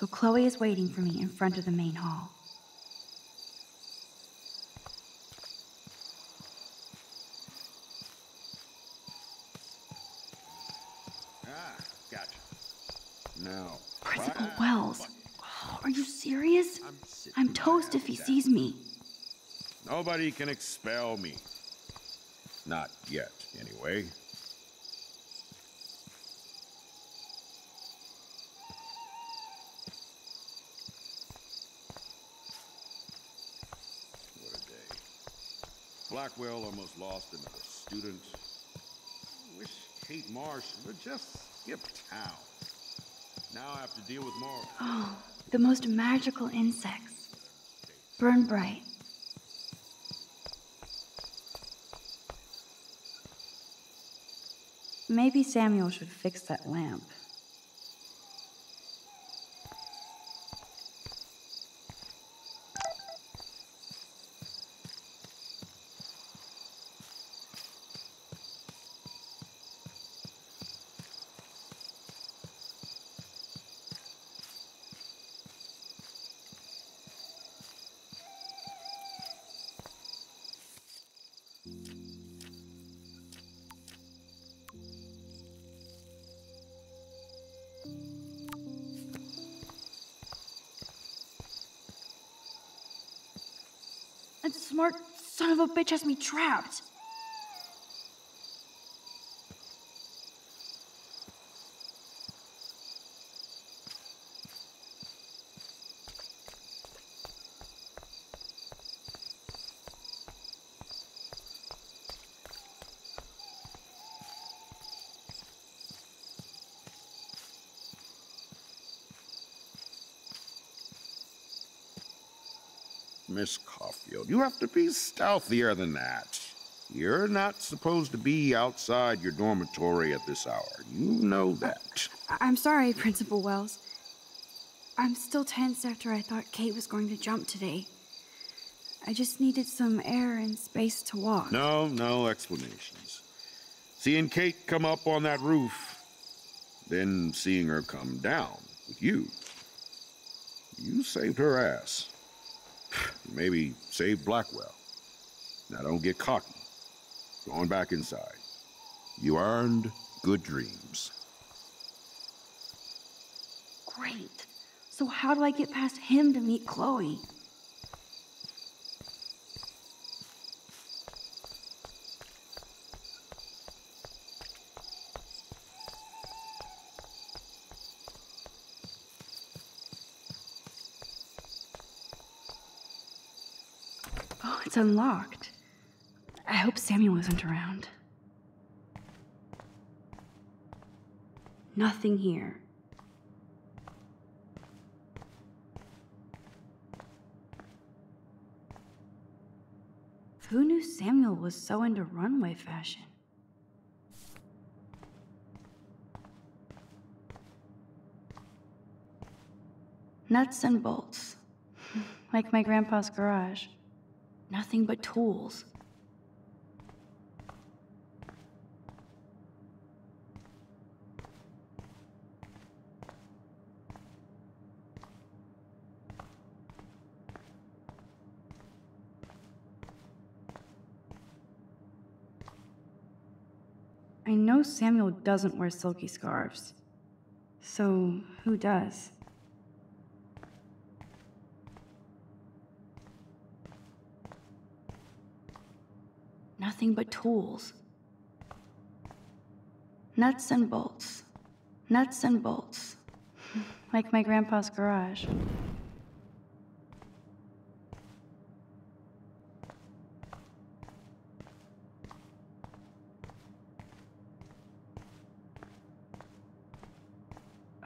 So Chloe is waiting for me in front of the main hall. Ah, gotcha. Now, Principal Wells. Are you serious? I'm I'm toast if he down. sees me. Nobody can expel me. Not yet, anyway. What a day. Blackwell almost lost another student. Wish Kate Marsh would just skip town. Now I have to deal with more. Oh, the most magical insects. Burn bright. Maybe Samuel should fix that lamp. Son a bitch has me trapped. Miss Caulfield, you have to be stealthier than that. You're not supposed to be outside your dormitory at this hour. You know oh, that. I- I'm sorry, Principal Wells. I'm still tense after I thought Kate was going to jump today. I just needed some air and space to walk. No, no explanations. Seeing Kate come up on that roof, then seeing her come down with you. You saved her ass. Maybe save Blackwell. Now don't get cocky. Going back inside. You earned good dreams. Great. So how do I get past him to meet Chloe? Unlocked. I hope Samuel isn't around. Nothing here. Who knew Samuel was so into runway fashion? Nuts and bolts. like my grandpa's garage. Nothing but tools. I know Samuel doesn't wear silky scarves. So, who does? Nothing but tools. Nuts and bolts. Nuts and bolts. like my grandpa's garage.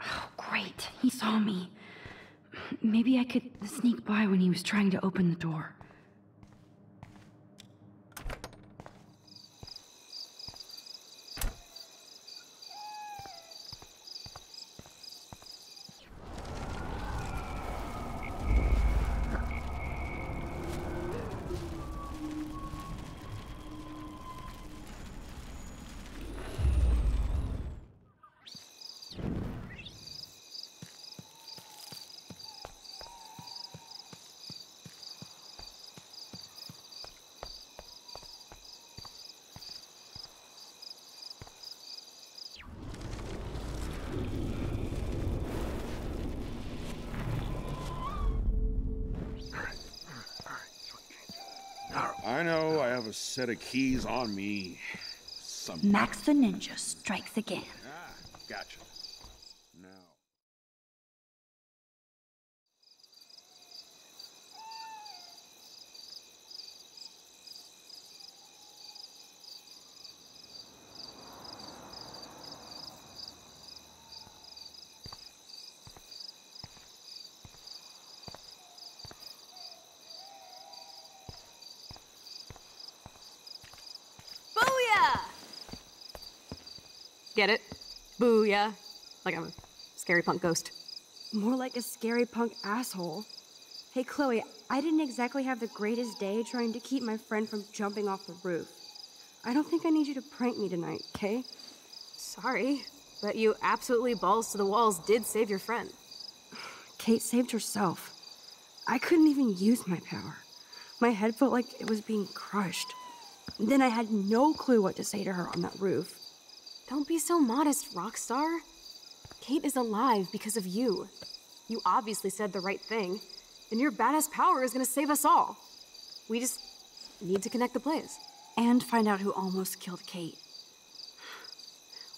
Oh, great. He saw me. Maybe I could sneak by when he was trying to open the door. Know I have a set of keys on me. Some Max the Ninja strikes again. Ah, gotcha. Now. Booyah! Get it? Booyah. Like I'm a scary punk ghost. More like a scary punk asshole. Hey, Chloe, I didn't exactly have the greatest day trying to keep my friend from jumping off the roof. I don't think I need you to prank me tonight, okay? Sorry, but you absolutely balls to the walls did save your friend. Kate saved herself. I couldn't even use my power. My head felt like it was being crushed. Then I had no clue what to say to her on that roof. Don't be so modest, Rockstar. Kate is alive because of you. You obviously said the right thing, and your badass power is gonna save us all. We just need to connect the plays. And find out who almost killed Kate.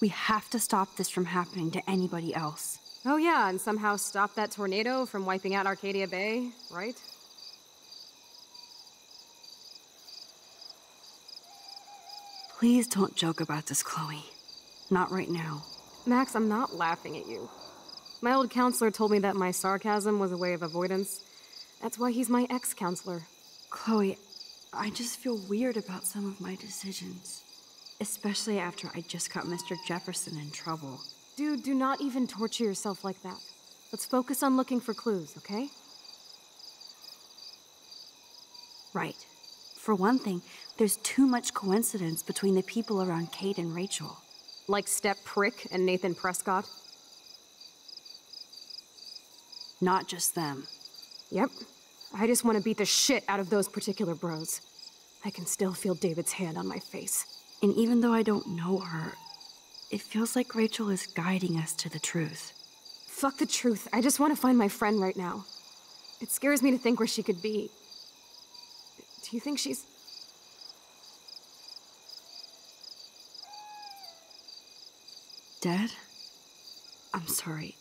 We have to stop this from happening to anybody else. Oh, yeah, and somehow stop that tornado from wiping out Arcadia Bay, right? Please don't joke about this, Chloe. Not right now. Max, I'm not laughing at you. My old counselor told me that my sarcasm was a way of avoidance. That's why he's my ex counselor. Chloe, I just feel weird about some of my decisions. Especially after I just got Mr. Jefferson in trouble. Dude, do not even torture yourself like that. Let's focus on looking for clues, okay? Right. For one thing, there's too much coincidence between the people around Kate and Rachel. Like Step Prick and Nathan Prescott? Not just them. Yep. I just want to beat the shit out of those particular bros. I can still feel David's hand on my face. And even though I don't know her, it feels like Rachel is guiding us to the truth. Fuck the truth. I just want to find my friend right now. It scares me to think where she could be. Do you think she's. Dead? I'm sorry.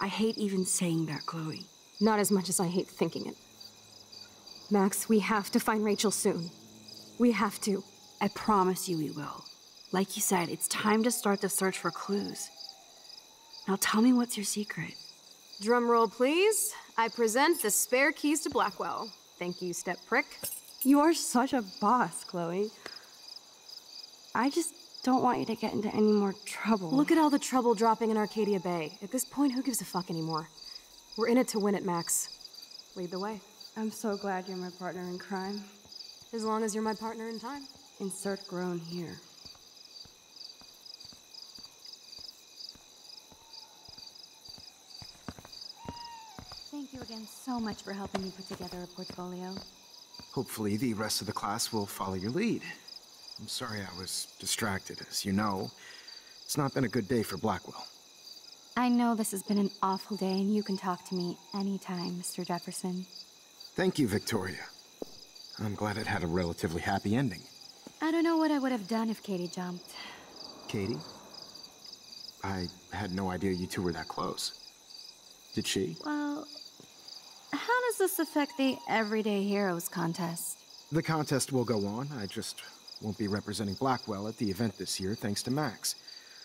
I hate even saying that, Chloe. Not as much as I hate thinking it. Max, we have to find Rachel soon. We have to. I promise you we will. Like you said, it's time to start the search for clues. Now tell me what's your secret. Drum roll, please. I present the spare keys to Blackwell. Thank you, Step Prick. You are such a boss, Chloe. I just don't want you to get into any more trouble. Look at all the trouble dropping in Arcadia Bay. At this point, who gives a fuck anymore? We're in it to win it, Max. Lead the way. I'm so glad you're my partner in crime. As long as you're my partner in time. Insert groan here. Thank you again so much for helping me put together a portfolio. Hopefully, the rest of the class will follow your lead. I'm sorry I was distracted. As you know, it's not been a good day for Blackwell. I know this has been an awful day, and you can talk to me anytime, Mr. Jefferson. Thank you, Victoria. I'm glad it had a relatively happy ending. I don't know what I would have done if Katie jumped. Katie? I had no idea you two were that close. Did she? Well, how does this affect the Everyday Heroes contest? The contest will go on. I just won't be representing Blackwell at the event this year, thanks to Max,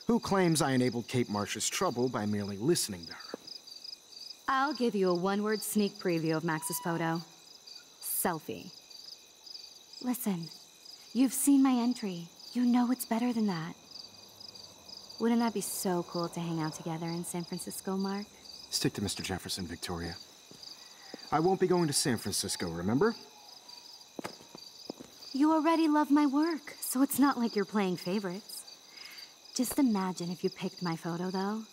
who claims I enabled Kate Marsh's trouble by merely listening to her. I'll give you a one word sneak preview of Max's photo selfie. Listen, you've seen my entry. You know it's better than that. Wouldn't that be so cool to hang out together in San Francisco, Mark? Stick to Mr. Jefferson, Victoria. I won't be going to San Francisco, remember? You already love my work, so it's not like you're playing favorites. Just imagine if you picked my photo, though.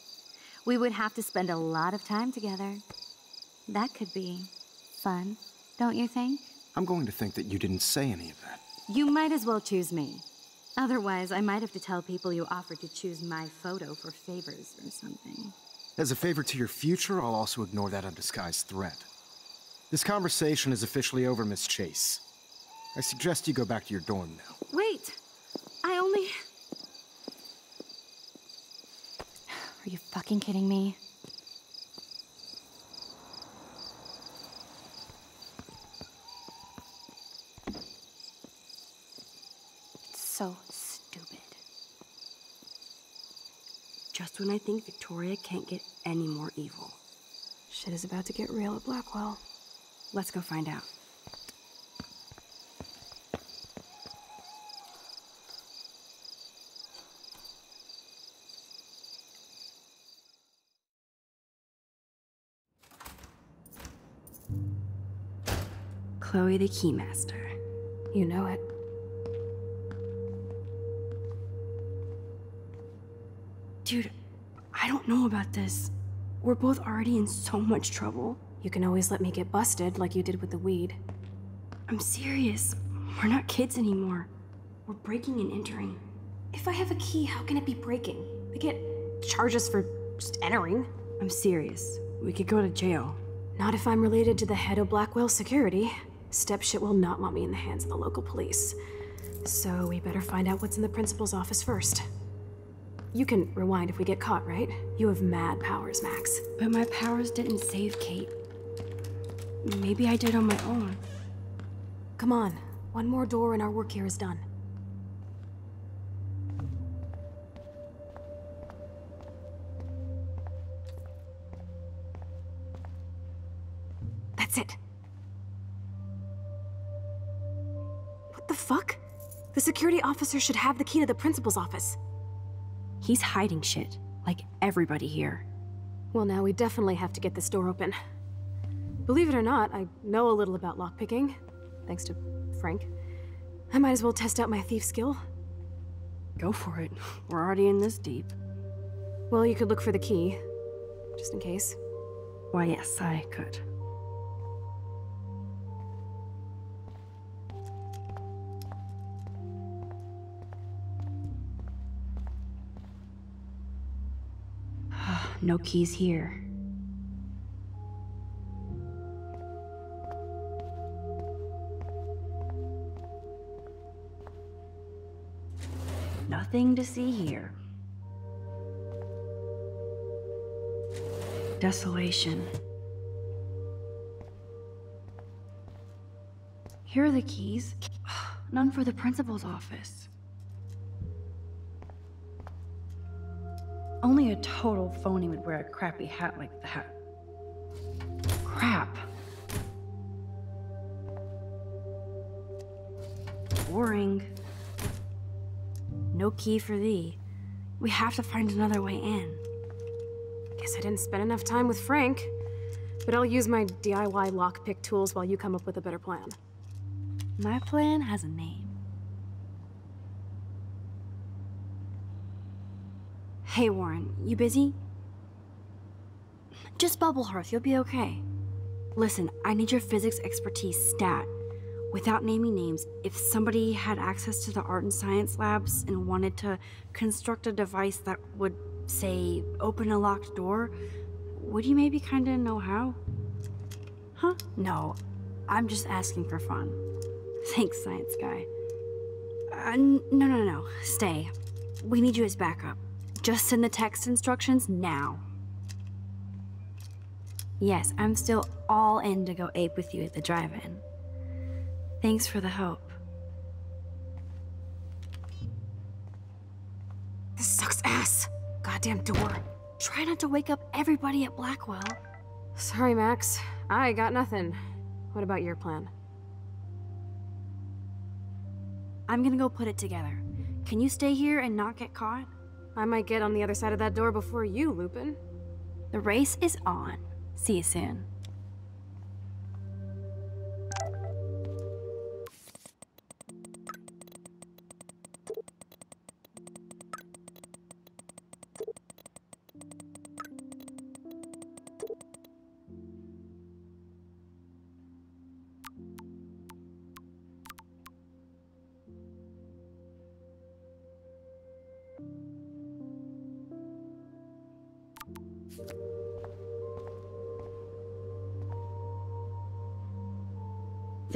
We would have to spend a lot of time together. That could be fun, don't you think? I'm going to think that you didn't say any of that. You might as well choose me. Otherwise, I might have to tell people you offered to choose my photo for favors or something. As a favor to your future, I'll also ignore that undisguised threat. This conversation is officially over, Miss Chase. I suggest you go back to your dorm now. Wait! I only. Are you fucking kidding me? It's so stupid. Just when I think Victoria can't get any more evil. Shit is about to get real at Blackwell. Let's go find out. Chloe the Keymaster. You know it. Dude, I don't know about this. We're both already in so much trouble. You can always let me get busted like you did with the weed. I'm serious. We're not kids anymore. We're breaking and entering. If I have a key, how can it be breaking? I get charges for just entering. I'm serious. We could go to jail. Not if I'm related to the head of Blackwell Security. Stepshit will not want me in the hands of the local police. So we better find out what's in the principal's office first. You can rewind if we get caught, right? You have mad powers, Max. But my powers didn't save Kate. Maybe I did on my own. Come on. One more door and our work here is done. Officer should have the key to the principal's office. He's hiding shit, like everybody here. Well, now we definitely have to get this door open. Believe it or not, I know a little about lockpicking, thanks to Frank. I might as well test out my thief skill. Go for it. We're already in this deep. Well, you could look for the key, just in case. Why, yes, I could. No keys here. Nothing to see here. Desolation. Here are the keys. None for the principal's office. Only a total phony would wear a crappy hat like that. Crap. Boring. No key for thee. We have to find another way in. Guess I didn't spend enough time with Frank. But I'll use my DIY lockpick tools while you come up with a better plan. My plan has a name. Hey, Warren, you busy? Just bubble hearth, you'll be okay. Listen, I need your physics expertise stat. Without naming names, if somebody had access to the art and science labs and wanted to construct a device that would, say, open a locked door, would you maybe kinda know how? Huh? No, I'm just asking for fun. Thanks, science guy. Uh, no, no, no, stay. We need you as backup. Just send the text instructions now. Yes, I'm still all in to go ape with you at the drive-in. Thanks for the hope. This sucks ass. Goddamn door. Try not to wake up everybody at Blackwell. Sorry, Max. I got nothing. What about your plan? I'm gonna go put it together. Can you stay here and not get caught? I might get on the other side of that door before you, Lupin. The race is on. See you soon.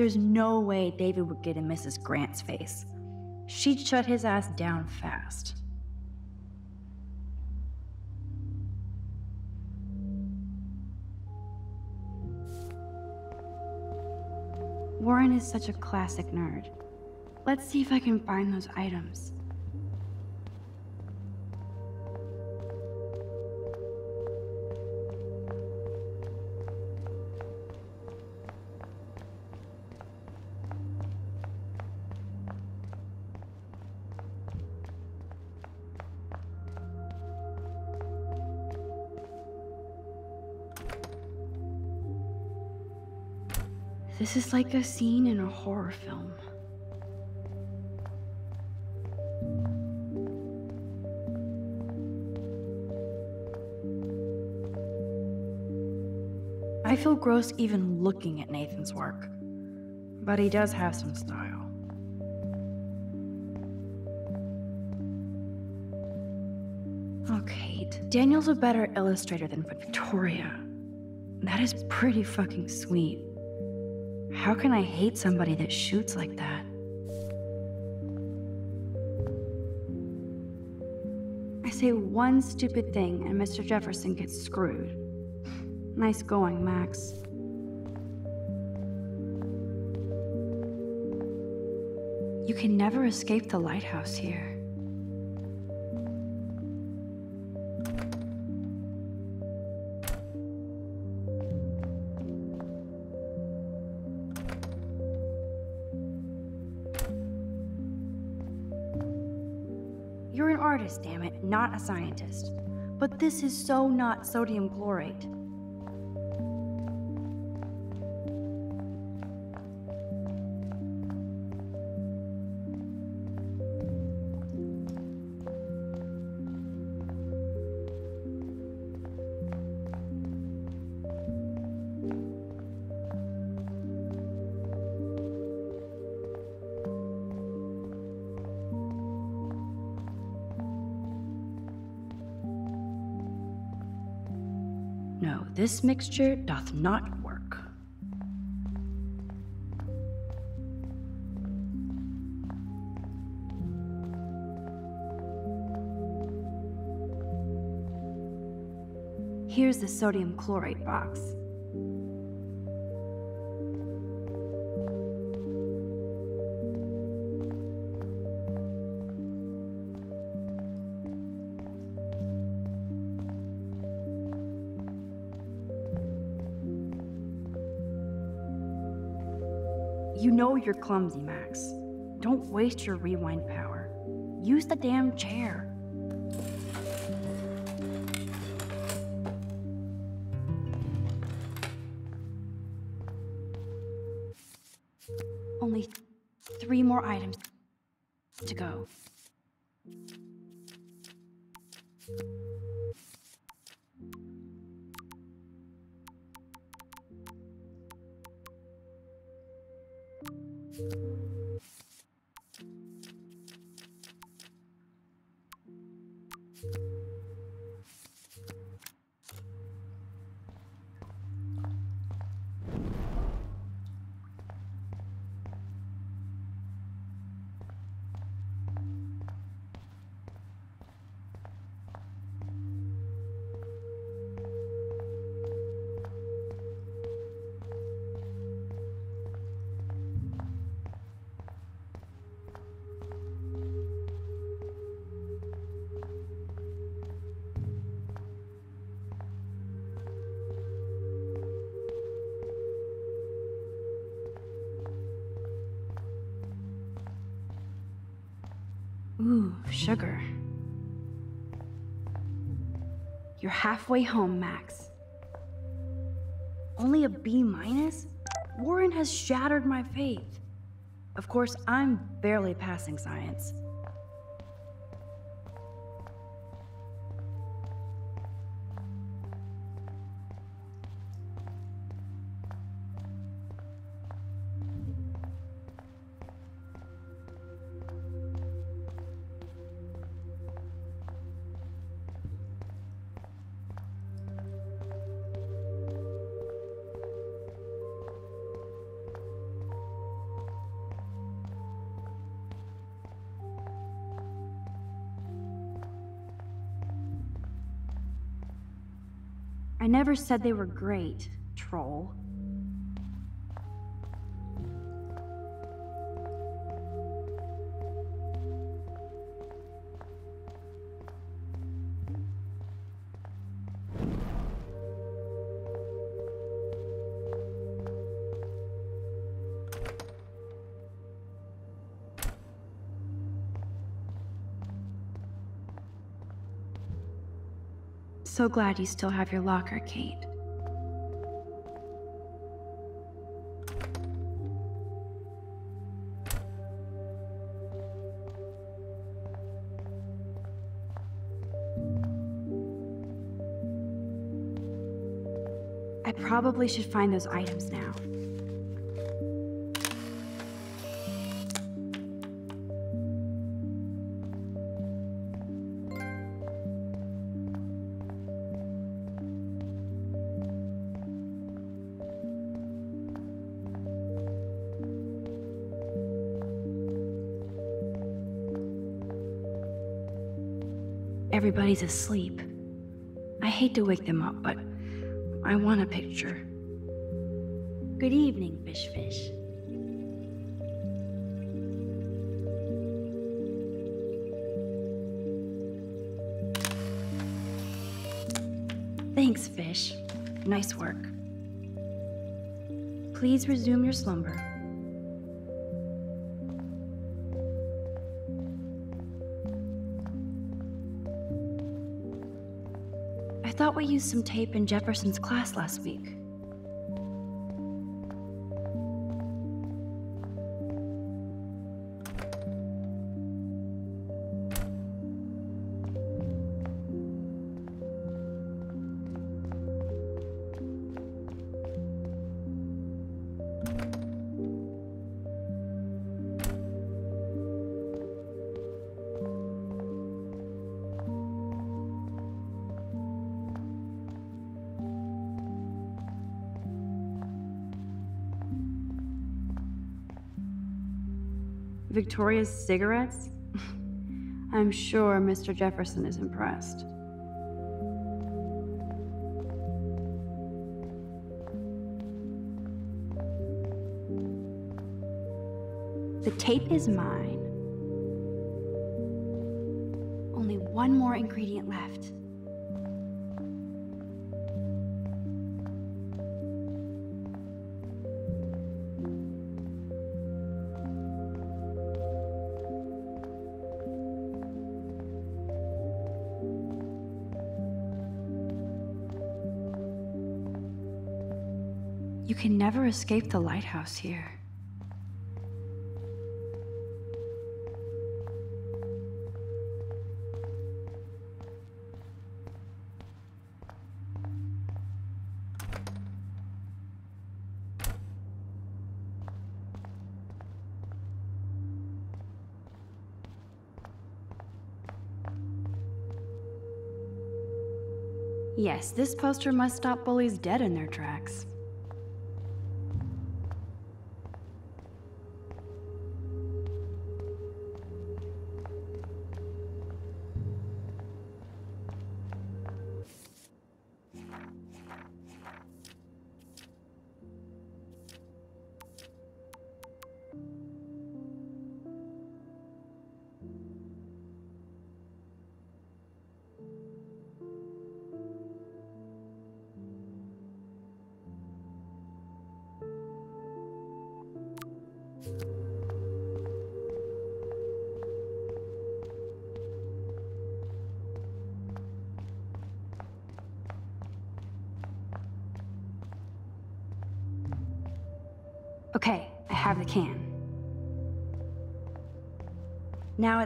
There's no way David would get in Mrs. Grant's face. She'd shut his ass down fast. Warren is such a classic nerd. Let's see if I can find those items. This is like a scene in a horror film. I feel gross even looking at Nathan's work, but he does have some style. Oh, Kate. Daniel's a better illustrator than Victoria. That is pretty fucking sweet. How can I hate somebody that shoots like that? I say one stupid thing and Mr. Jefferson gets screwed. Nice going, Max. You can never escape the lighthouse here. Not a scientist. But this is so not sodium chlorate. This mixture doth not work. Here's the sodium chlorate box. You're clumsy, Max. Don't waste your rewind power. Use the damn chair. Sugar. You're halfway home, Max. Only a B minus? Warren has shattered my faith. Of course, I'm barely passing science. Never said they were great, So glad you still have your locker, Kate. I probably should find those items now. Everybody's asleep. I hate to wake them up, but I want a picture. Good evening, Fish Fish. Thanks, Fish. Nice work. Please resume your slumber. We used some tape in Jefferson's class last week. Victoria's cigarettes? I'm sure Mr. Jefferson is impressed. The tape is mine. Only one more ingredient left. You can never escape the lighthouse here. Yes, this poster must stop bullies dead in their tracks.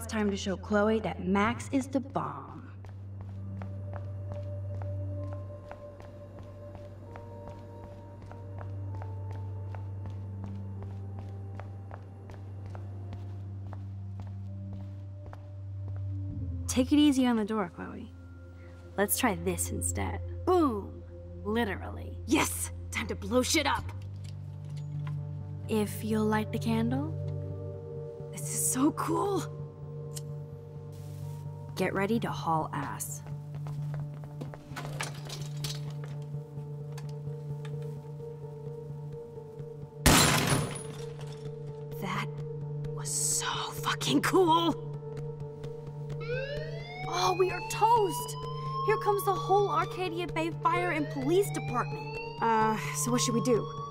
It's time to show Chloe that Max is the bomb. Take it easy on the door, Chloe. Let's try this instead. Boom! Literally. Yes! Time to blow shit up! If you'll light the candle, This is so cool! Get ready to haul ass. That was so fucking cool! Oh, we are toast! Here comes the whole Arcadia Bay Fire and Police Department. Uh, so what should we do?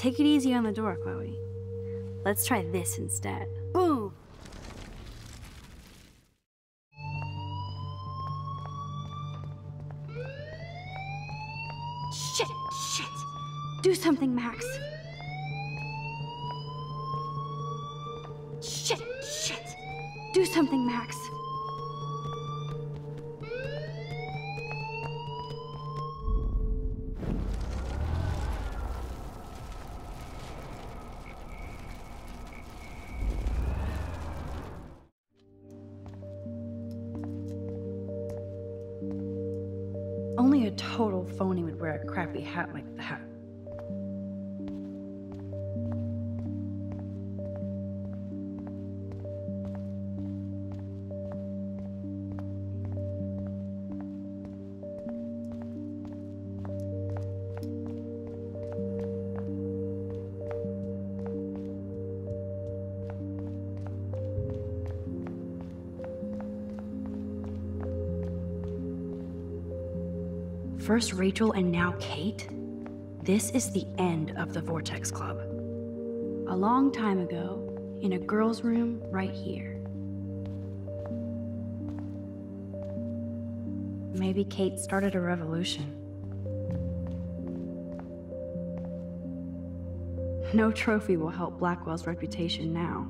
Take it easy on the door, Chloe. Let's try this instead. First Rachel and now Kate? This is the end of the Vortex Club. A long time ago, in a girl's room right here. Maybe Kate started a revolution. No trophy will help Blackwell's reputation now.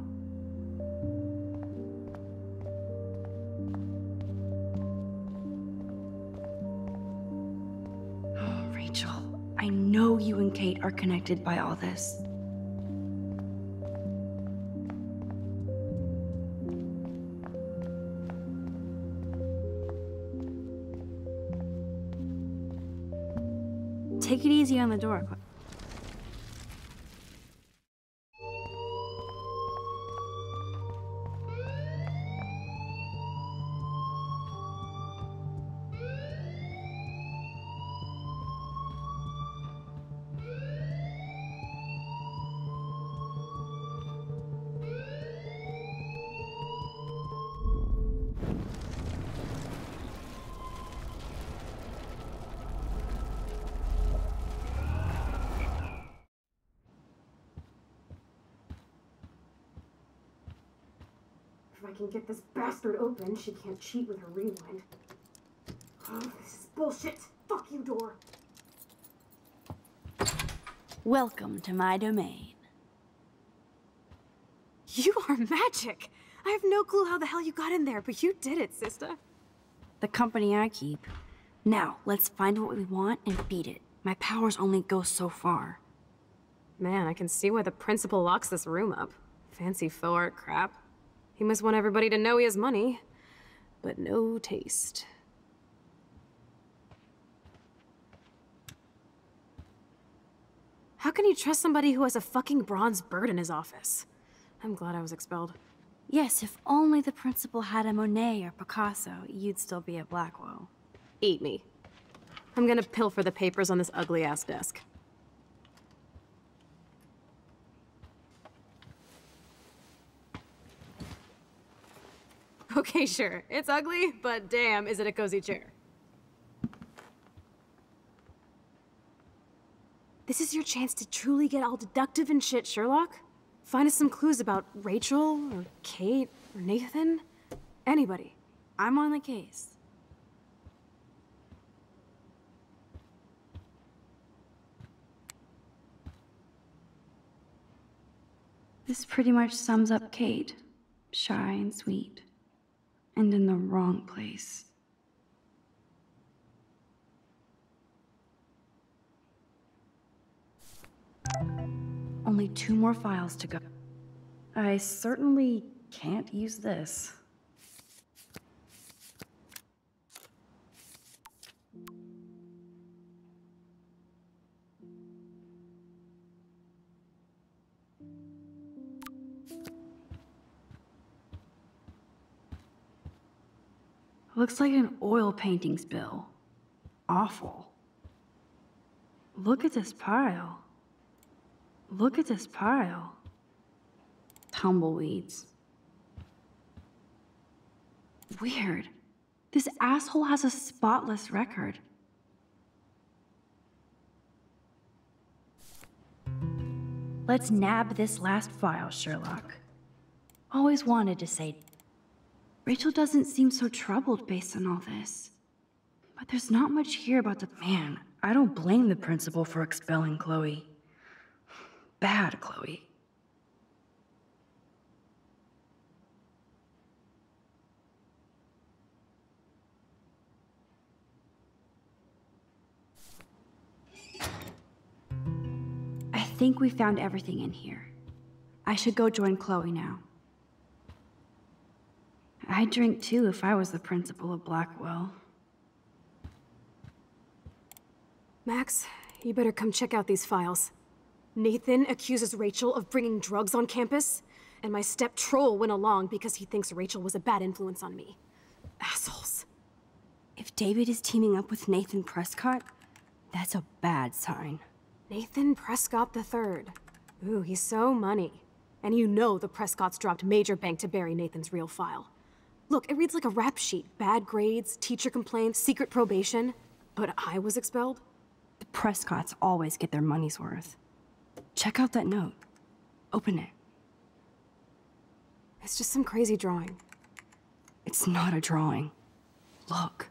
Kate are connected by all this. Take it easy on the door. Can get this bastard open, she can't cheat with her rewind. Oh, this is bullshit. Fuck you, door. Welcome to my domain. You are magic. I have no clue how the hell you got in there, but you did it, sister. The company I keep. Now, let's find what we want and beat it. My powers only go so far. Man, I can see why the principal locks this room up. Fancy faux art crap. He must want everybody to know he has money, but no taste. How can you trust somebody who has a fucking bronze bird in his office? I'm glad I was expelled. Yes, if only the principal had a Monet or Picasso, you'd still be at Blackwell. Eat me. I'm gonna pilfer the papers on this ugly ass desk. Okay, sure. It's ugly, but damn, is it a cozy chair. This is your chance to truly get all deductive and shit, Sherlock. Find us some clues about Rachel, or Kate, or Nathan. Anybody. I'm on the case. This pretty much sums up Kate. Shy and sweet. And in the wrong place. Only two more files to go. I certainly can't use this. Looks like an oil painting spill. Awful. Look at this pile. Look at this pile. Tumbleweeds. Weird. This asshole has a spotless record. Let's nab this last file, Sherlock. Always wanted to say Rachel doesn't seem so troubled based on all this. But there's not much here about the man. I don't blame the principal for expelling Chloe. Bad Chloe. I think we found everything in here. I should go join Chloe now. I'd drink too if I was the principal of Blackwell. Max, you better come check out these files. Nathan accuses Rachel of bringing drugs on campus, and my step troll went along because he thinks Rachel was a bad influence on me. Assholes. If David is teaming up with Nathan Prescott, that's a bad sign. Nathan Prescott III. Ooh, he's so money. And you know the Prescotts dropped major bank to bury Nathan's real file. Look, it reads like a rap sheet. Bad grades, teacher complaints, secret probation. But I was expelled? The Prescotts always get their money's worth. Check out that note. Open it. It's just some crazy drawing. It's not a drawing. Look.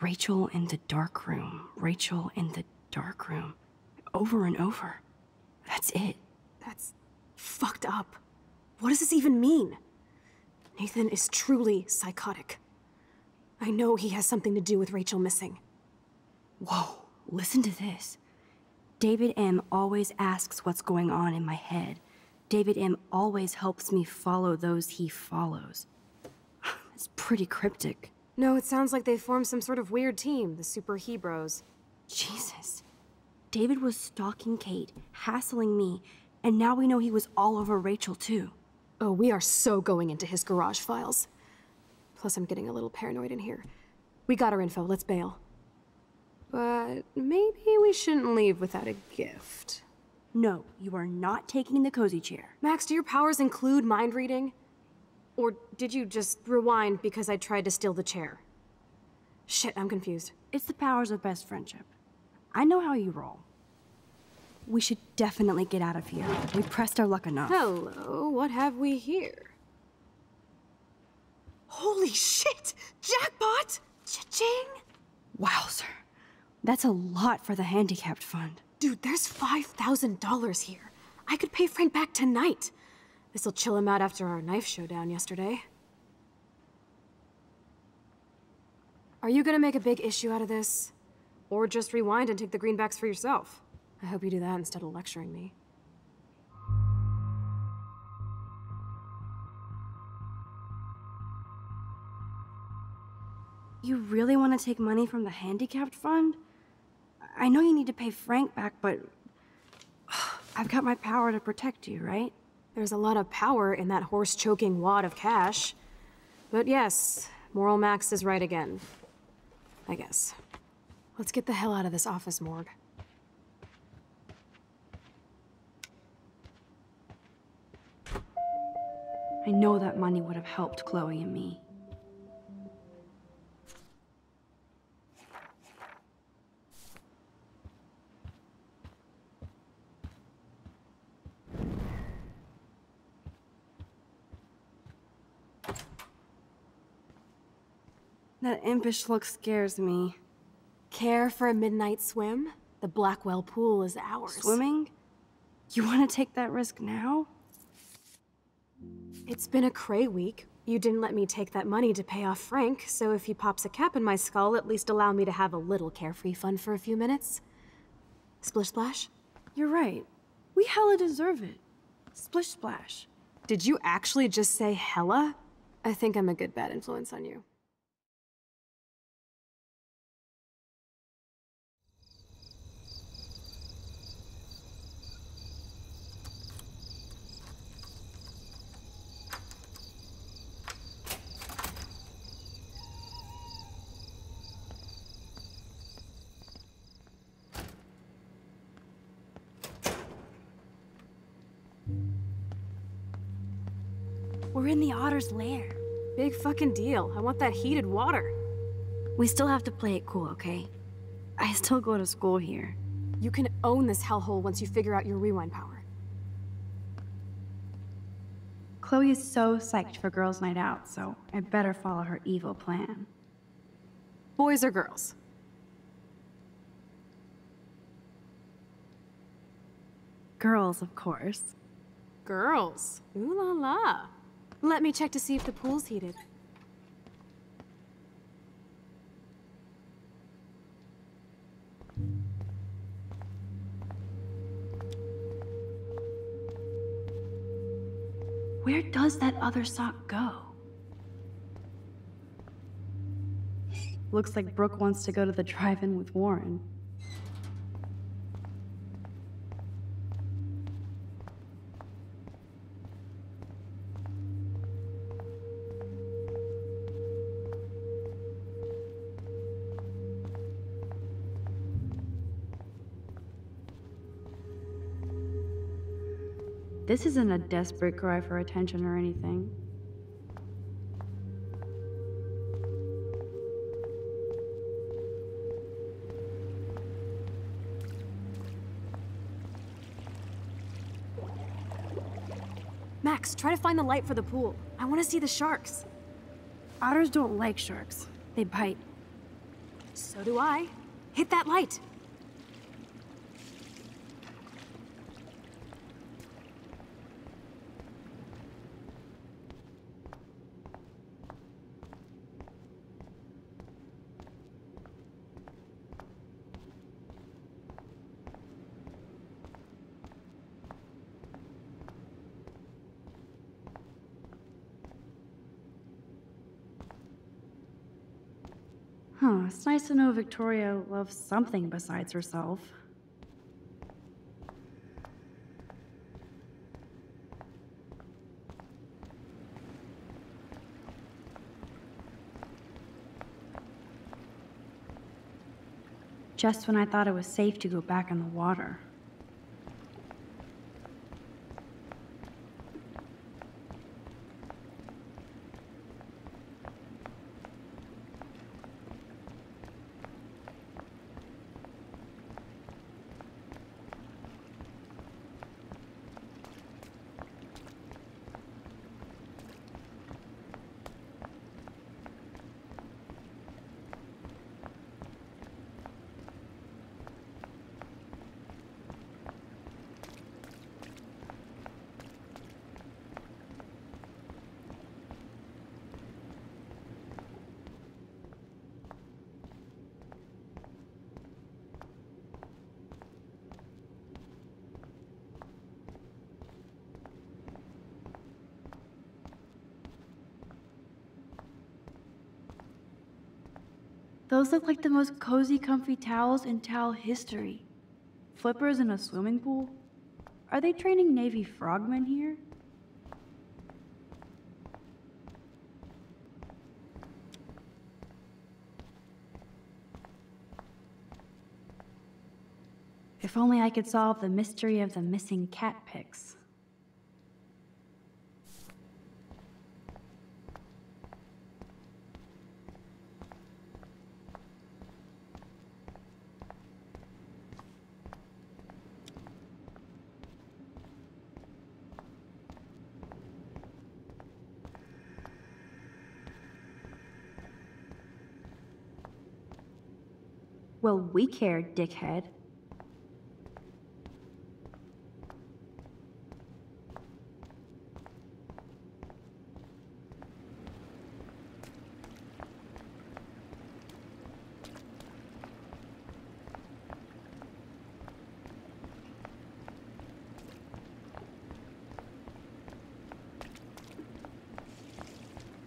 Rachel in the dark room. Rachel in the dark room. Over and over. That's it. That's fucked up. What does this even mean? Nathan is truly psychotic. I know he has something to do with Rachel missing. Whoa, listen to this. David M. always asks what's going on in my head. David M. always helps me follow those he follows. It's pretty cryptic. No, it sounds like they formed some sort of weird team, the Super Hebrews. Jesus. David was stalking Kate, hassling me, and now we know he was all over Rachel too. Oh, we are so going into his garage files. Plus, I'm getting a little paranoid in here. We got our info, let's bail. But maybe we shouldn't leave without a gift. No, you are not taking the cozy chair. Max, do your powers include mind reading? Or did you just rewind because I tried to steal the chair? Shit, I'm confused. It's the powers of best friendship. I know how you roll. We should definitely get out of here. We pressed our luck enough. Hello, what have we here? Holy shit! Jackpot! Cha-ching! Wowzer. That's a lot for the handicapped fund. Dude, there's $5,000 here. I could pay Frank back tonight. This'll chill him out after our knife showdown yesterday. Are you gonna make a big issue out of this? Or just rewind and take the greenbacks for yourself? I hope you do that instead of lecturing me. You really want to take money from the handicapped fund? I know you need to pay Frank back, but I've got my power to protect you, right? There's a lot of power in that horse-choking wad of cash. But yes, Moral Max is right again. I guess. Let's get the hell out of this office morgue. I know that money would have helped Chloe and me. That impish look scares me. Care for a midnight swim? The Blackwell pool is ours. Swimming? You want to take that risk now? It's been a cray week. You didn't let me take that money to pay off Frank, so if he pops a cap in my skull, at least allow me to have a little carefree fun for a few minutes. Splish splash? You're right. We hella deserve it. Splish splash. Did you actually just say hella? I think I'm a good bad influence on you. We're in lair. Big fucking deal. I want that heated water. We still have to play it cool, okay? I still go to school here. You can own this hellhole once you figure out your rewind power. Chloe is so psyched for girls' night out, so I better follow her evil plan. Boys or girls? Girls, of course. Girls. Ooh la la. Let me check to see if the pool's heated. Where does that other sock go? Looks like Brooke wants to go to the drive-in with Warren. This isn't a desperate cry for attention or anything. Max, try to find the light for the pool. I want to see the sharks. Otters don't like sharks. They bite. So do I. Hit that light. Huh, it's nice to know Victoria loves something besides herself. Just when I thought it was safe to go back in the water. Those look like the most cozy, comfy towels in towel history. Flippers in a swimming pool? Are they training Navy frogmen here? If only I could solve the mystery of the missing cat pics. Well, we care, dickhead.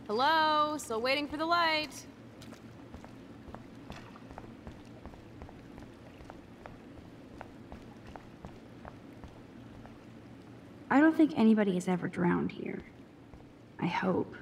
Hello? Still waiting for the light. Don't think anybody has ever drowned here. I hope.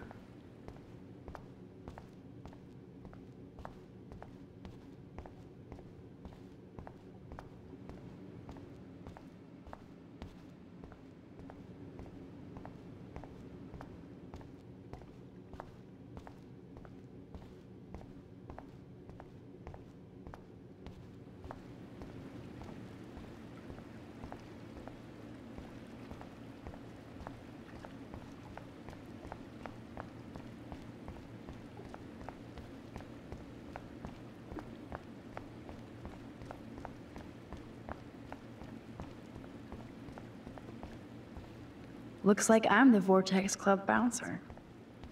Looks like I'm the Vortex Club bouncer.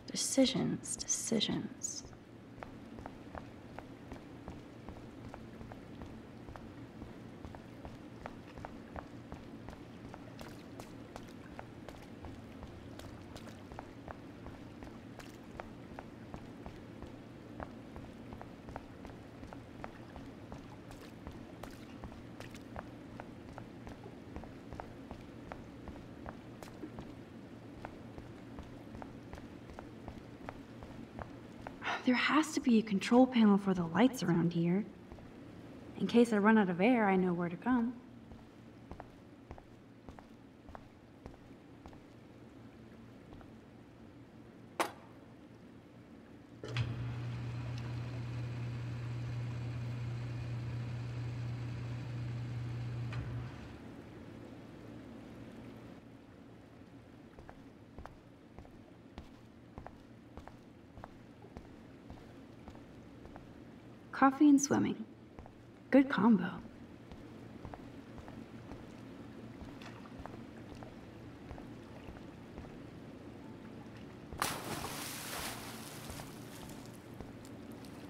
Decisions, decisions. There has to be a control panel for the lights around here. In case I run out of air, I know where to come. Coffee and swimming. Good combo.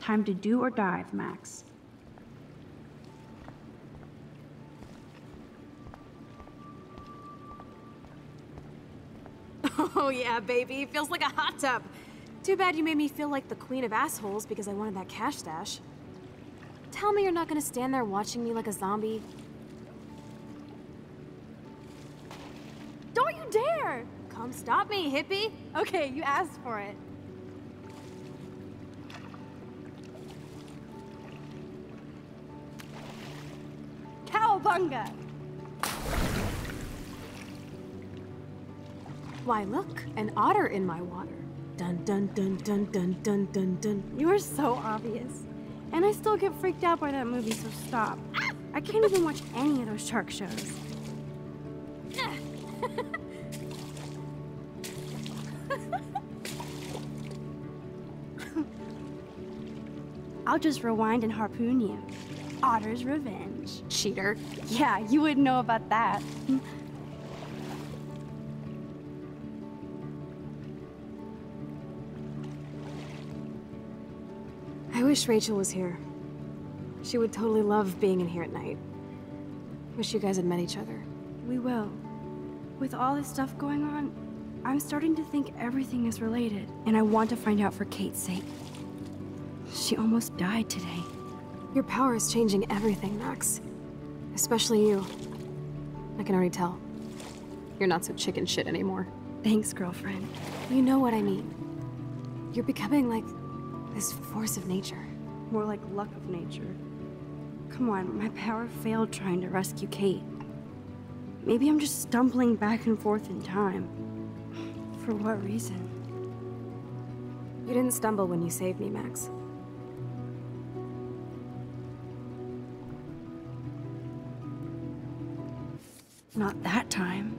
Time to do or dive, Max. Oh yeah, baby. Feels like a hot tub. Too bad you made me feel like the queen of assholes because I wanted that cash stash. Tell me you're not gonna stand there watching me like a zombie. Don't you dare! Come stop me, hippie! Okay, you asked for it. Cowabunga! Why, look, an otter in my water. Dun dun dun dun dun dun dun dun. You are so obvious. And I still get freaked out by that movie, so stop. I can't even watch any of those shark shows. I'll just rewind and harpoon you. Otter's revenge. Cheater. Yeah, you wouldn't know about that. Wish Rachel was here. She would totally love being in here at night. Wish you guys had met each other. We will. With all this stuff going on, I'm starting to think everything is related, and I want to find out for Kate's sake. She almost died today. Your power is changing everything, Max. Especially you. I can already tell. You're not so chicken shit anymore. Thanks, girlfriend. You know what I mean. You're becoming like this force of nature. More like luck of nature. Come on, my power failed trying to rescue Kate. Maybe I'm just stumbling back and forth in time. For what reason? You didn't stumble when you saved me, Max. Not that time.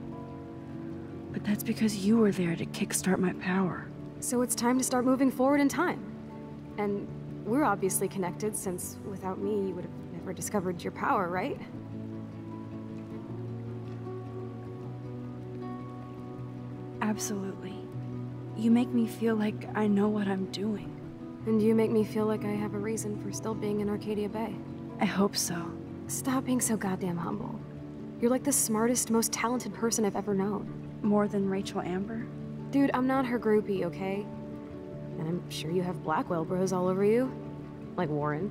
But that's because you were there to kickstart my power. So it's time to start moving forward in time. And we're obviously connected, since without me, you would have never discovered your power, right? Absolutely. You make me feel like I know what I'm doing. And you make me feel like I have a reason for still being in Arcadia Bay. I hope so. Stop being so goddamn humble. You're like the smartest, most talented person I've ever known. More than Rachel Amber? Dude, I'm not her groupie, okay? And I'm sure you have Blackwell bros all over you. Like Warren.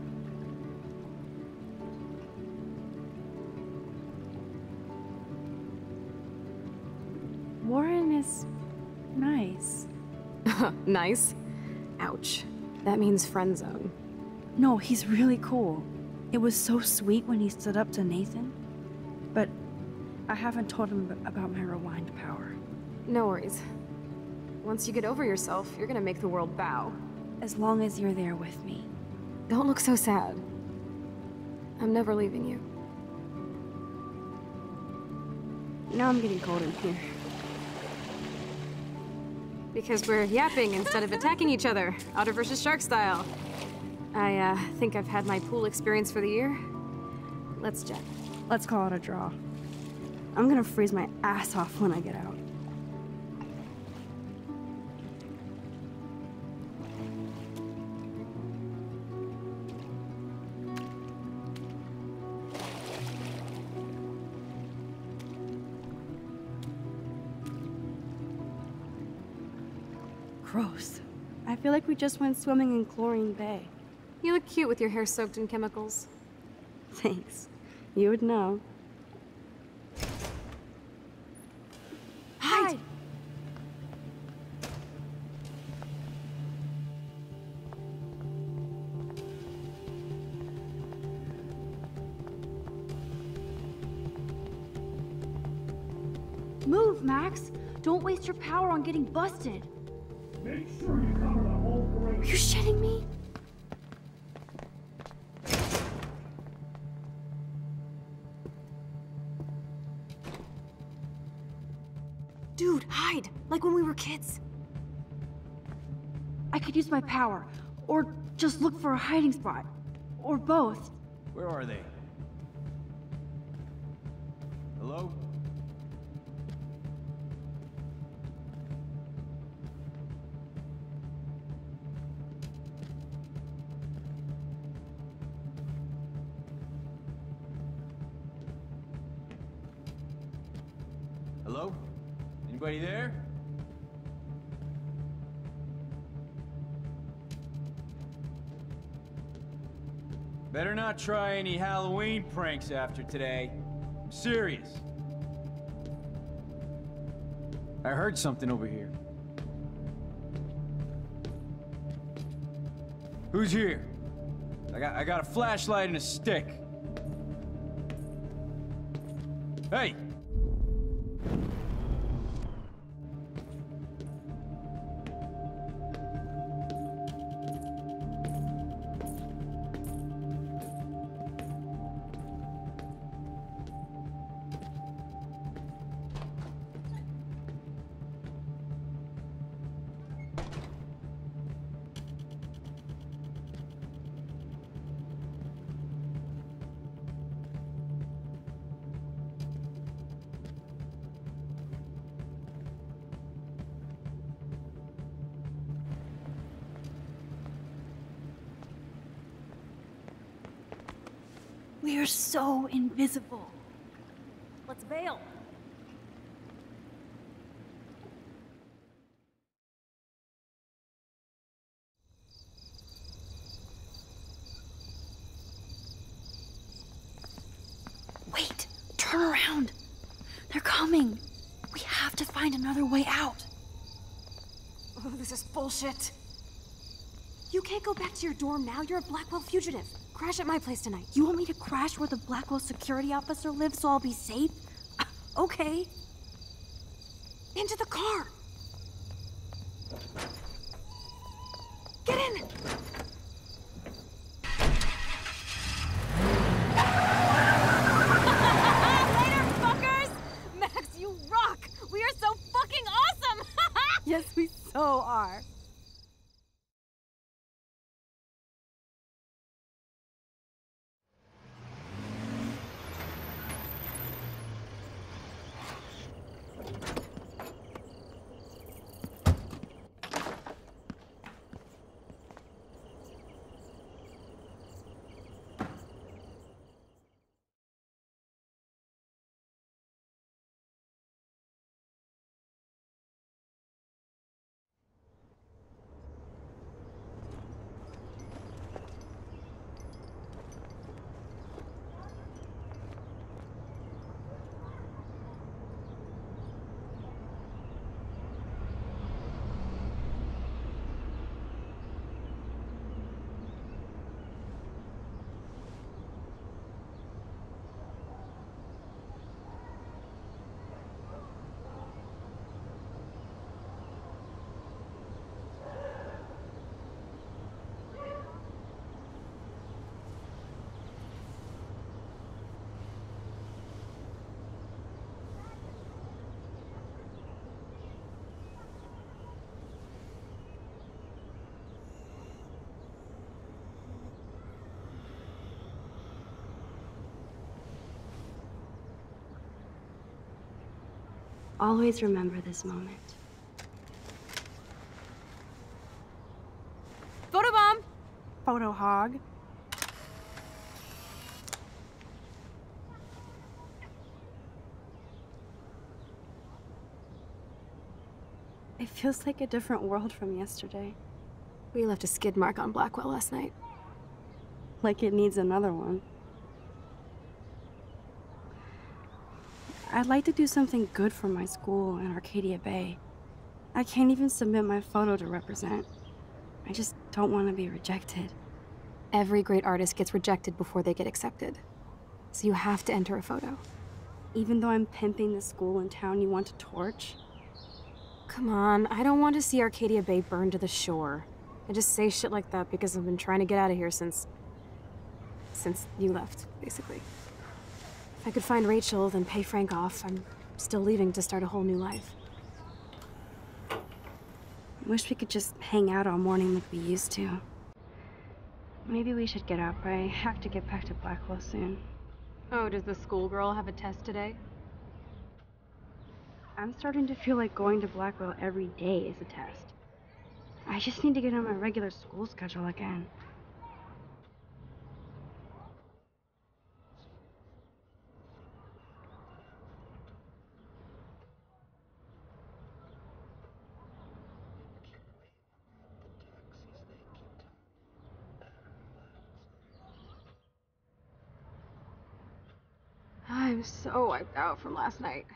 Warren is nice. nice. Ouch. That means friend zone. No, he's really cool. It was so sweet when he stood up to Nathan. But I haven't told him about my rewind power. No worries. Once you get over yourself, you're gonna make the world bow. As long as you're there with me. Don't look so sad. I'm never leaving you. Now I'm getting cold in here. Because we're yapping instead of attacking each other, Otter versus Shark style. I, uh, think I've had my pool experience for the year. Let's jet. Let's call it a draw. I'm gonna freeze my ass off when I get out. Gross. I feel like we just went swimming in Chlorine Bay. You look cute with your hair soaked in chemicals. Thanks. You would know. Hide! Move, Max! Don't waste your power on getting busted. Are you shitting me? Dude, hide! Like when we were kids. I could use my power, or just look for a hiding spot, or both. Where are they? Any Halloween pranks after today. I'm serious. I heard something over here. Who's here? I got I got a flashlight and a stick. Hey! They're coming. We have to find another way out. Oh, this is bullshit. You can't go back to your dorm now. You're a Blackwell fugitive. Crash at my place tonight. You want me to crash where the Blackwell security officer lives so I'll be safe? Okay. Into the car. Always remember this moment. Photobomb! Photo hog. It feels like a different world from yesterday. We left a skid mark on Blackwell last night. Like it needs another one. I'd like to do something good for my school in Arcadia Bay. I can't even submit my photo to represent. I just don't want to be rejected. Every great artist gets rejected before they get accepted. So you have to enter a photo. Even though I'm pimping the school in town you want to torch? Come on, I don't want to see Arcadia Bay burned to the shore. I just say shit like that because I've been trying to get out of here since... since you left, basically. If I could find Rachel, then pay Frank off, I'm still leaving to start a whole new life. I Wish we could just hang out all morning like we used to. Maybe we should get up. I have to get back to Blackwell soon. Oh, does the schoolgirl have a test today? I'm starting to feel like going to Blackwell every day is a test. I just need to get on my regular school schedule again. I'm so wiped out from last night.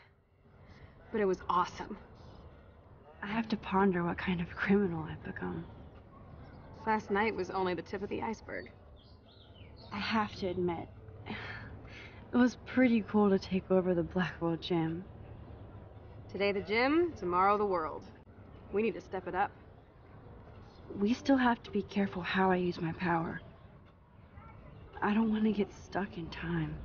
But it was awesome. I have to ponder what kind of criminal I've become. Last night was only the tip of the iceberg. I have to admit, it was pretty cool to take over the Blackwell gym. Today the gym, tomorrow the world. We need to step it up. We still have to be careful how I use my power. I don't want to get stuck in time.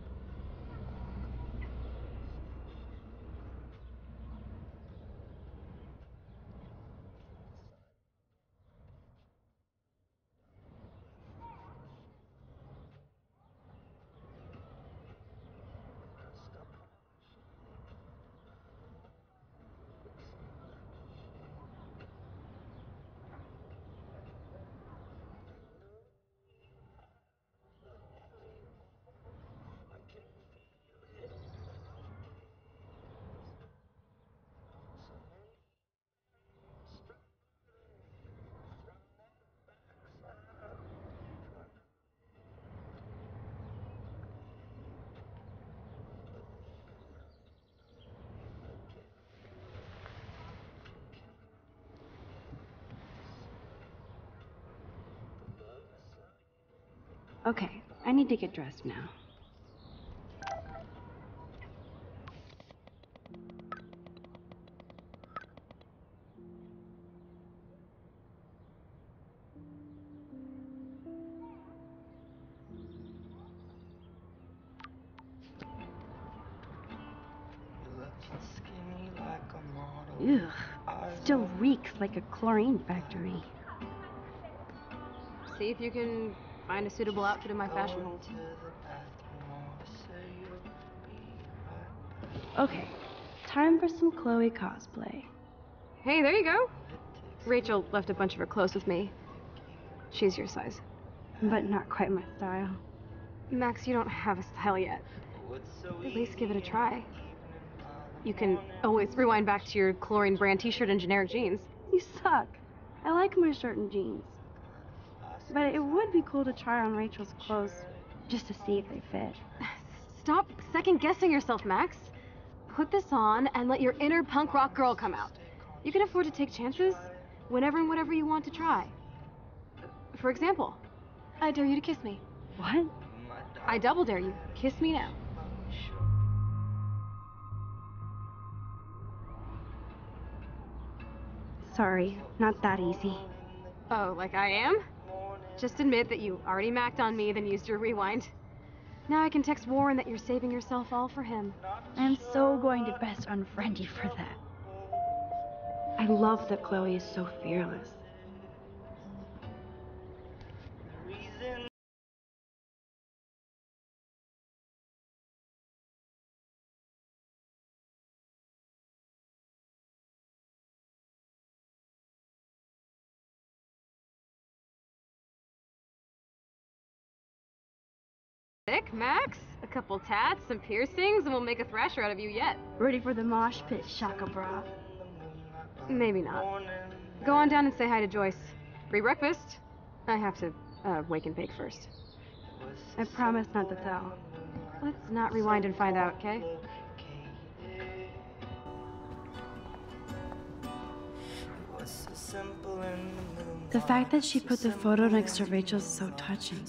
Okay, I need to get dressed now. Ugh, still reeks like a chlorine factory. See if you can find a suitable outfit in my fashion hold. Okay, time for some Chloe cosplay. Hey, there you go. Rachel left a bunch of her clothes with me. She's your size. But not quite my style. Max, you don't have a style yet. At least give it a try. You can always rewind back to your chlorine brand t-shirt and generic jeans. You suck. I like my shirt and jeans. But it would be cool to try on Rachel's clothes just to see if they fit. Stop second guessing yourself, Max. Put this on and let your inner punk rock girl come out. You can afford to take chances whenever and whatever you want to try. For example, I dare you to kiss me. What? I double dare you. Kiss me now. Sorry, not that easy. Oh, like I am? Just admit that you already macked on me, then used your rewind. Now I can text Warren that you're saving yourself all for him. I'm so going to best unfriend you for that. I love that Chloe is so fearless. Sick, Max? A couple tats, some piercings, and we'll make a thrasher out of you yet. Ready for the mosh pit, Shaka Bra. Maybe not. Go on down and say hi to Joyce. Free breakfast. I have to uh, wake and bake first. I promise not to tell. Let's not rewind and find out, okay? The fact that she put the photo next to Rachel's is so touching.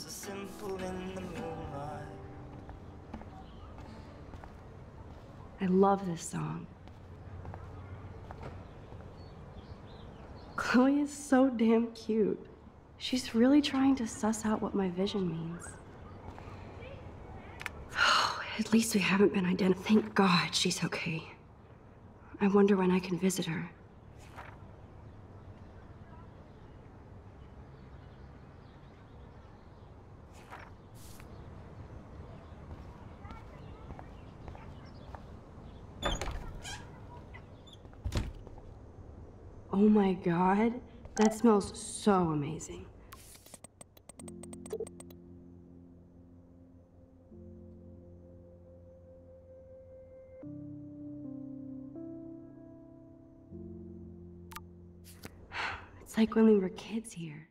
I love this song. Chloe is so damn cute. She's really trying to suss out what my vision means. Oh, At least we haven't been identified. Thank God she's okay. I wonder when I can visit her. Oh my god, that smells so amazing. It's like when we were kids here.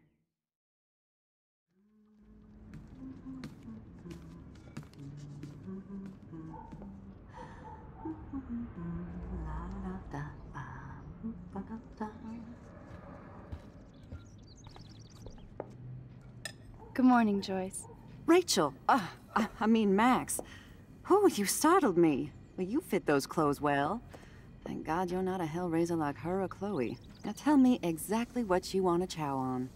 Good morning, Joyce. Rachel, uh, I, I mean Max. Oh, you startled me. Well, you fit those clothes well. Thank God you're not a hellraiser like her or Chloe. Now tell me exactly what you want to chow on.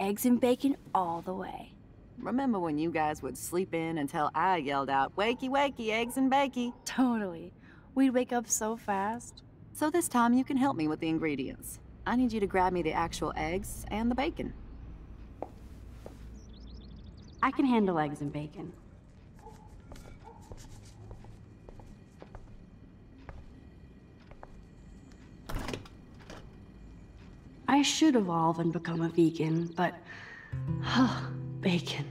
Eggs and bacon all the way. Remember when you guys would sleep in until I yelled out, wakey wakey, eggs and bakey? Totally. We'd wake up so fast. So this time you can help me with the ingredients. I need you to grab me the actual eggs and the bacon. I can handle eggs and bacon. I should evolve and become a vegan, but bacon.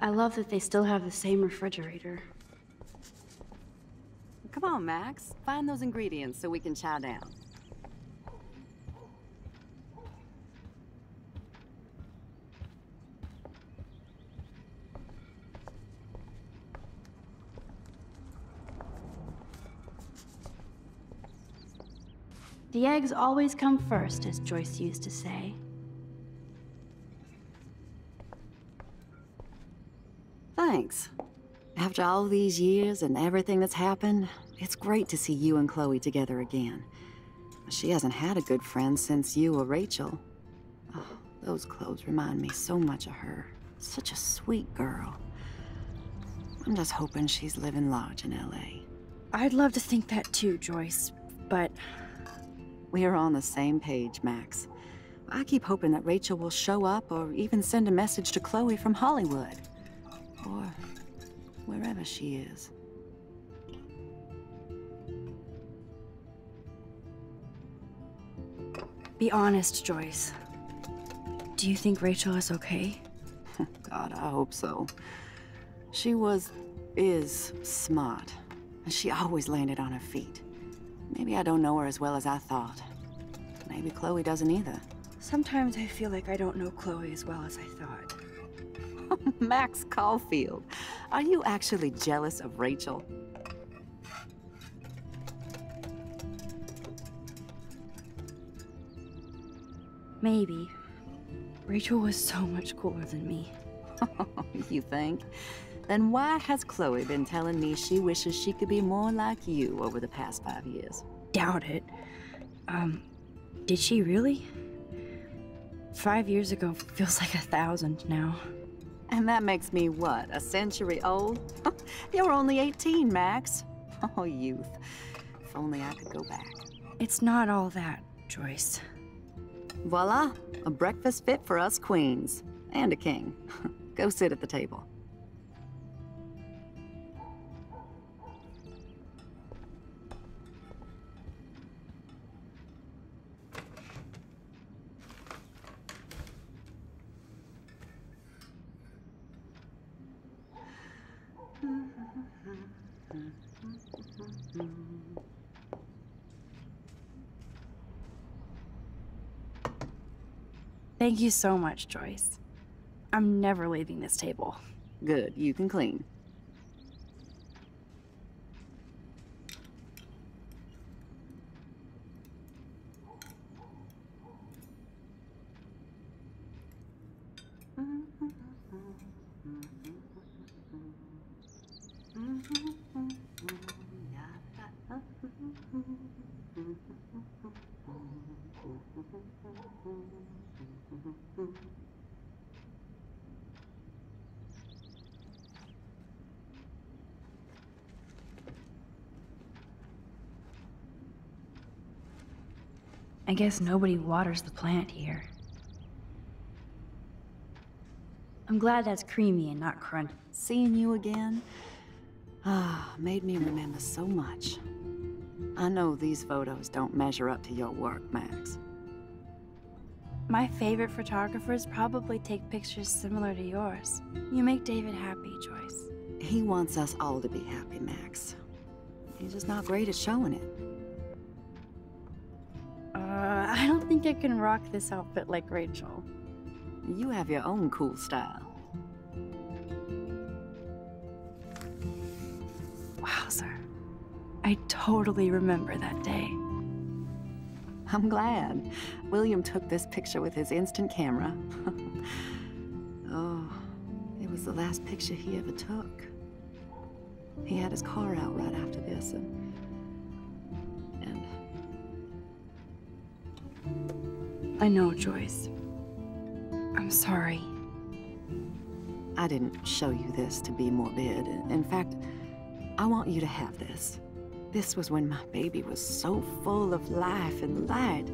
I love that they still have the same refrigerator. Come on, Max. Find those ingredients so we can chow down. The eggs always come first, as Joyce used to say. Thanks. After all these years and everything that's happened, it's great to see you and Chloe together again. She hasn't had a good friend since you or Rachel. Oh, those clothes remind me so much of her. Such a sweet girl. I'm just hoping she's living large in L.A. I'd love to think that too, Joyce, but... We are on the same page, Max. I keep hoping that Rachel will show up or even send a message to Chloe from Hollywood. Or wherever she is. Be honest, Joyce. Do you think Rachel is okay? God, I hope so. She was... is smart. And she always landed on her feet. Maybe I don't know her as well as I thought. Maybe Chloe doesn't either. Sometimes I feel like I don't know Chloe as well as I thought. Max Caulfield, are you actually jealous of Rachel? Maybe. Rachel was so much cooler than me. you think? Then why has Chloe been telling me she wishes she could be more like you over the past five years? Doubt it. Um, did she really? Five years ago feels like a thousand now. And that makes me what, a century old? You're only 18, Max. Oh, youth. If only I could go back. It's not all that, Joyce. Voila, a breakfast fit for us queens. And a king. go sit at the table. Thank you so much, Joyce. I'm never leaving this table. Good, you can clean. I guess nobody waters the plant here. I'm glad that's creamy and not crunchy. Seeing you again, ah, made me remember so much. I know these photos don't measure up to your work, Max. My favorite photographers probably take pictures similar to yours. You make David happy, Joyce. He wants us all to be happy, Max. He's just not great at showing it. Don't think I can rock this outfit like Rachel. You have your own cool style. Wowzer. I totally remember that day. I'm glad. William took this picture with his instant camera. oh, it was the last picture he ever took. He had his car out right after this, and... and... I know, Joyce. I'm sorry. I didn't show you this to be morbid. In fact, I want you to have this. This was when my baby was so full of life and light.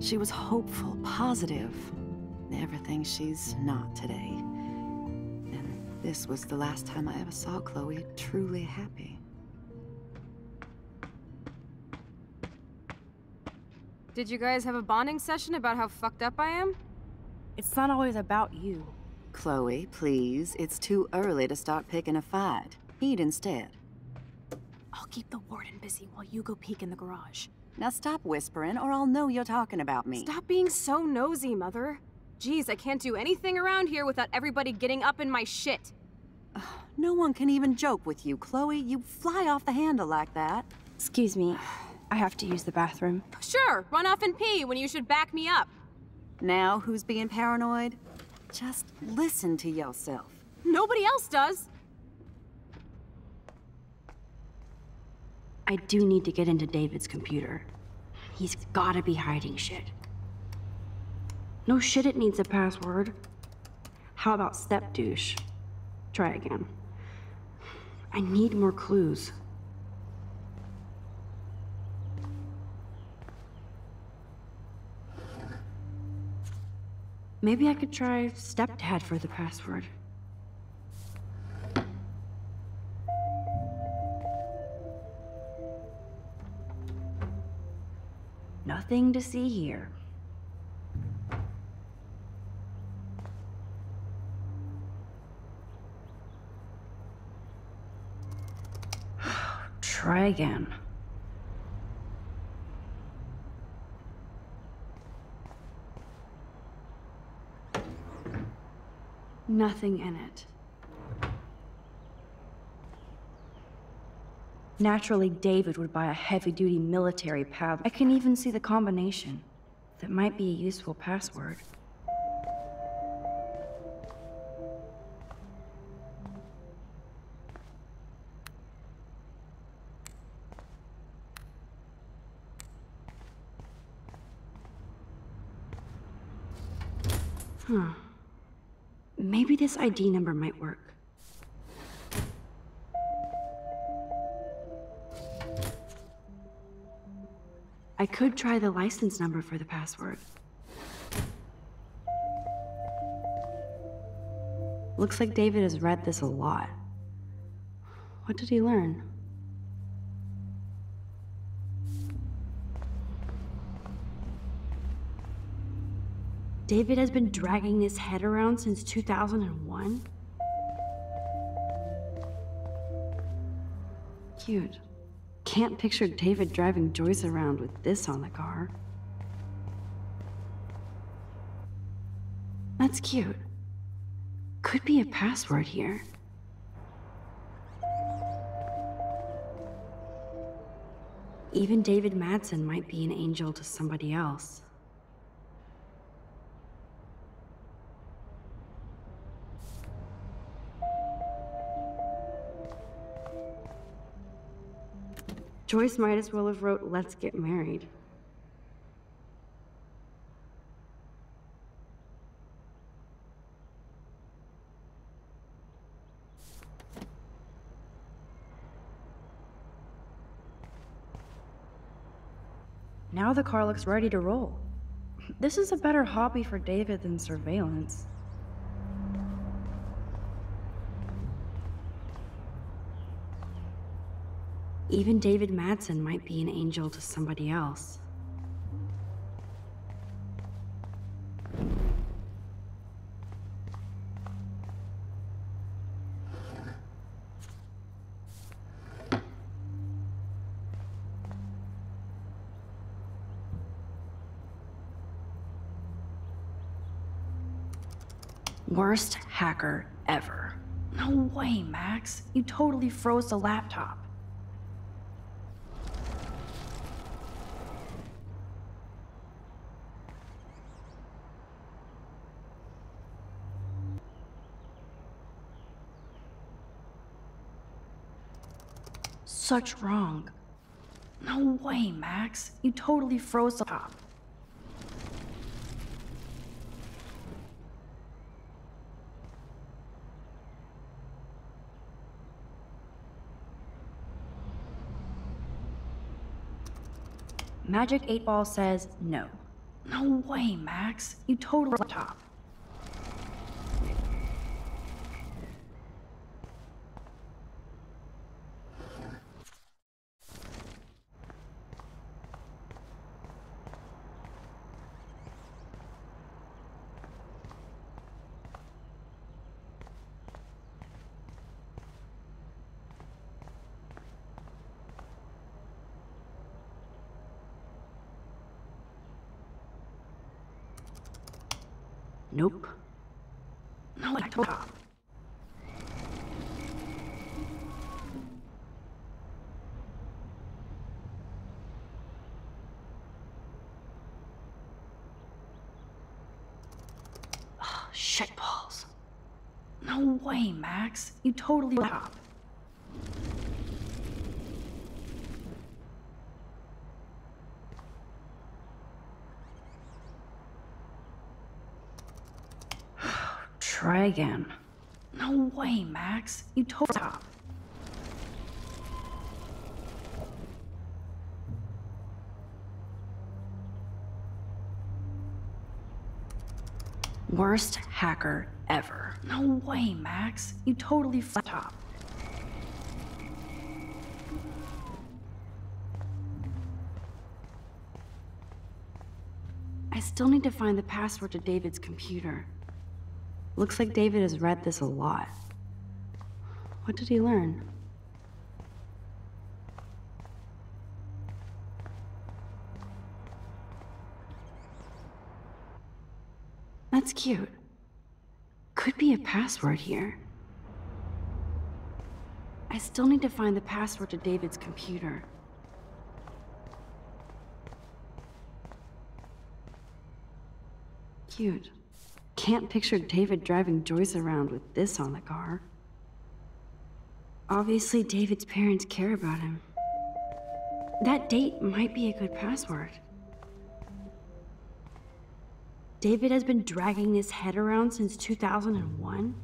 She was hopeful, positive, everything she's not today. And this was the last time I ever saw Chloe truly happy. Did you guys have a bonding session about how fucked up I am? It's not always about you. Chloe, please. It's too early to start picking a fight. Eat instead. I'll keep the warden busy while you go peek in the garage. Now stop whispering, or I'll know you're talking about me. Stop being so nosy, Mother. Geez, I can't do anything around here without everybody getting up in my shit. No one can even joke with you, Chloe. You fly off the handle like that. Excuse me. I have to use the bathroom. Sure, run off and pee when you should back me up. Now who's being paranoid? Just listen to yourself. Nobody else does. I do need to get into David's computer. He's gotta be hiding shit. No shit it needs a password. How about step douche? Try again. I need more clues. Maybe I could try stepdad for the password. Nothing to see here. Try again. Nothing in it. Naturally, David would buy a heavy-duty military pad. I can even see the combination. That might be a useful password. This ID number might work. I could try the license number for the password. Looks like David has read this a lot. What did he learn? David has been dragging his head around since 2001? Cute. Can't picture David driving Joyce around with this on the car. That's cute. Could be a password here. Even David Madsen might be an angel to somebody else. Joyce might as well have wrote, let's get married. Now the car looks ready to roll. This is a better hobby for David than surveillance. Even David Madsen might be an angel to somebody else. Worst hacker ever. No way, Max. You totally froze the laptop. Such wrong. No way, Max. You totally froze the top. Magic 8 Ball says no. No way, Max. You totally top. Nope. No laptop. Oh, shit balls. No way, Max. You totally top. Try again. No way, Max. You totally top. Worst hacker ever. No way, Max. You totally flat top. I still need to find the password to David's computer. Looks like David has read this a lot. What did he learn? That's cute. Could be a password here. I still need to find the password to David's computer. Cute. Can't picture David driving Joyce around with this on the car. Obviously, David's parents care about him. That date might be a good password. David has been dragging his head around since 2001?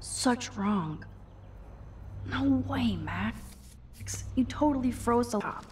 Such wrong. No way, Max. You totally froze the top.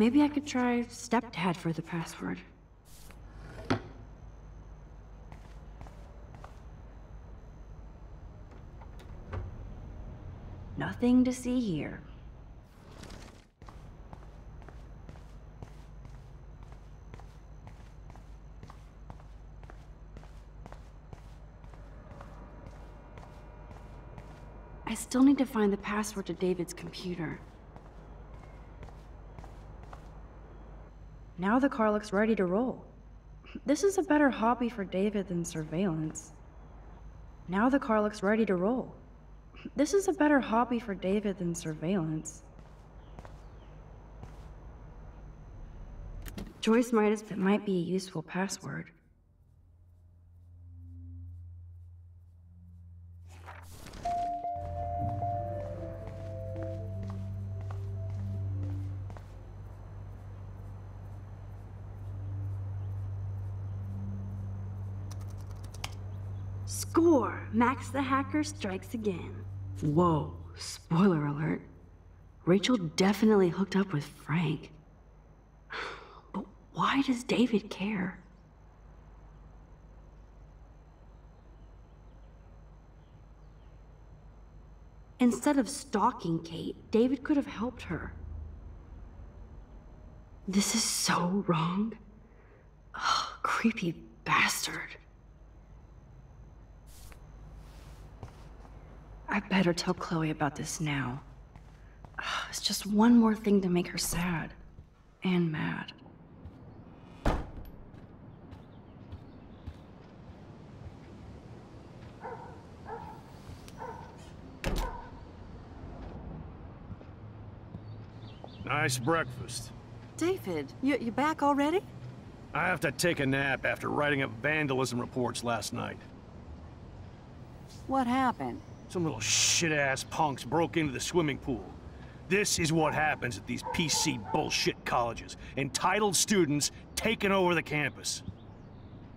Maybe I could try stepdad for the password. Nothing to see here. I still need to find the password to David's computer. Now the car looks ready to roll. This is a better hobby for David than surveillance. Now the car looks ready to roll. This is a better hobby for David than surveillance. Joyce might, it might be a useful password. Score! Max the hacker strikes again. Whoa, spoiler alert. Rachel definitely hooked up with Frank. But why does David care? Instead of stalking Kate, David could have helped her. This is so wrong. Ugh, creepy bastard. I better tell Chloe about this now. It's just one more thing to make her sad. And mad. Nice breakfast. David, you, you back already? I have to take a nap after writing up vandalism reports last night. What happened? Some little shit-ass punks broke into the swimming pool. This is what happens at these PC bullshit colleges. Entitled students taking over the campus.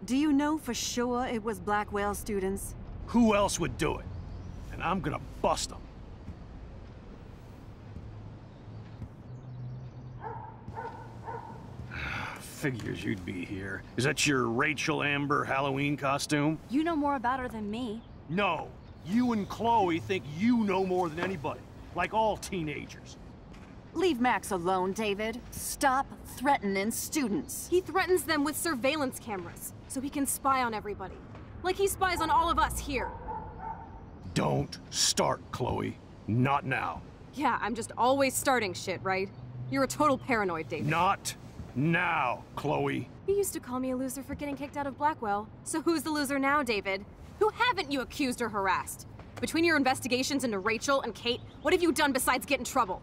Do you know for sure it was Blackwell students? Who else would do it? And I'm gonna bust them. Figures you'd be here. Is that your Rachel Amber Halloween costume? You know more about her than me. No. You and Chloe think you know more than anybody. Like all teenagers. Leave Max alone, David. Stop threatening students. He threatens them with surveillance cameras, so he can spy on everybody. Like he spies on all of us here. Don't start, Chloe. Not now. Yeah, I'm just always starting shit, right? You're a total paranoid, David. Not now, Chloe. You used to call me a loser for getting kicked out of Blackwell. So who's the loser now, David? Who haven't you accused or harassed? Between your investigations into Rachel and Kate, what have you done besides get in trouble?